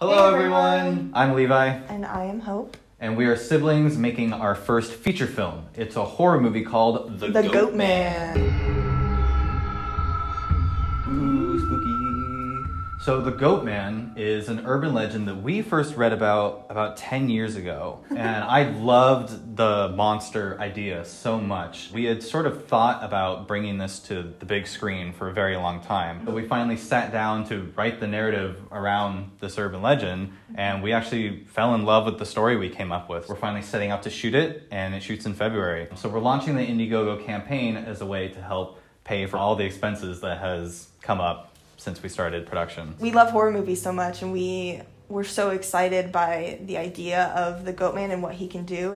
Hello, Hey, everyone. everyone. I'm Levi, And I am Hope. and we are siblings making our first feature film. It's a horror movie called The, The Goat, Man. Ooh, spooky. So, The Goat Man is an urban legend that we first read about about 10 years ago. And I loved the monster idea so much. We had sort of thought about bringing this to the big screen for a very long time. But we finally sat down to write the narrative around this urban legend, and we actually fell in love with the story we came up with. We're finally setting out to shoot it, and it shoots in February. So, we're launching the Indiegogo campaign as a way to help pay for all the expenses that has come up since we started production. We love horror movies so much, and we were so excited by the idea of the Goat Man and what he can do.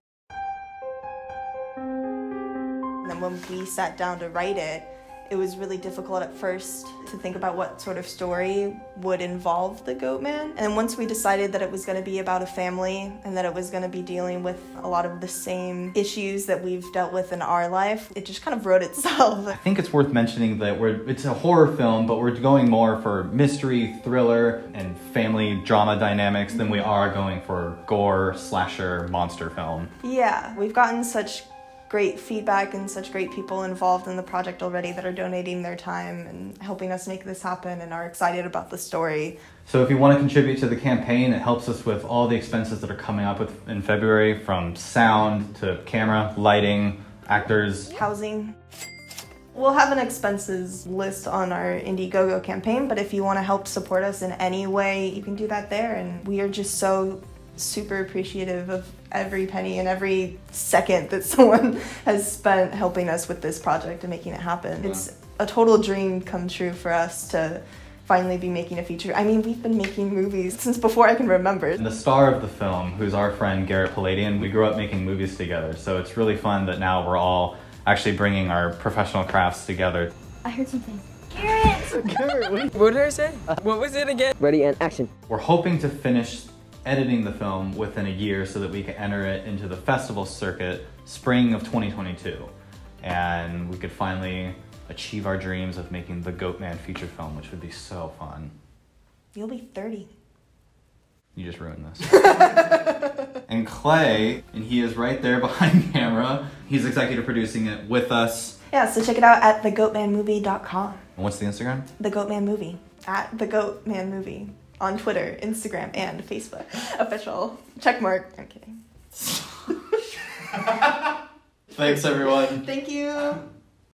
And then when we sat down to write it, it was really difficult at first to think about what sort of story would involve the Goat Man. And once we decided that it was going to be about a family and that it was going to be dealing with a lot of the same issues that we've dealt with in our life, it just kind of wrote itself. I think it's worth mentioning that we're it's a horror film, but we're going more for mystery, thriller, and family drama dynamics than we are going for gore, slasher, monster film. Yeah, we've gotten such great feedback and such great people involved in the project already that are donating their time and helping us make this happen and are excited about the story. So if you want to contribute to the campaign, it helps us with all the expenses that are coming up with in February, from sound to camera, lighting, actors. Housing. We'll have an expenses list on our Indiegogo campaign, but if you want to help support us in any way, you can do that there. And we are just so super appreciative of every penny and every second that someone has spent helping us with this project and making it happen. It's a total dream come true for us to finally be making a feature. I mean, we've been making movies since before I can remember. And the star of the film, who's our friend Garrett Palladian, we grew up making movies together. So it's really fun that now we're all actually bringing our professional crafts together. I heard something. Garrett! Garrett! What did I say? What was it again? Ready and action. We're hoping to finish editing the film within a year so that we can enter it into the festival circuit spring of 2022. And we could finally achieve our dreams of making the Goatman feature film, which would be so fun. You'll be 30. You just ruined this. and Clay, and he is right there behind camera. He's executive producing it with us. Yeah, so check it out at thegoatmanmovie.com. And what's the Instagram? The Goatman Movie at the Goatman Movie on Twitter, Instagram, and Facebook. Official checkmark. I'm kidding. Thanks, everyone. Thank you.